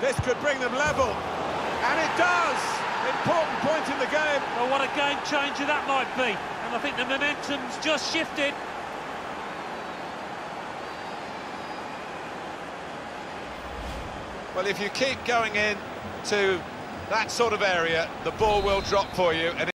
This could bring them level. And it does! Important point in the game. Well, what a game changer that might be. And I think the momentum's just shifted. Well, if you keep going in to that sort of area, the ball will drop for you. And